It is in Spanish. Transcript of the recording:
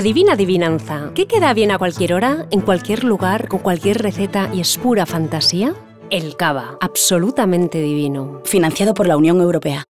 Adivina adivinanza. ¿Qué queda bien a cualquier hora, en cualquier lugar, con cualquier receta y es pura fantasía? El cava, absolutamente divino. Financiado por la Unión Europea.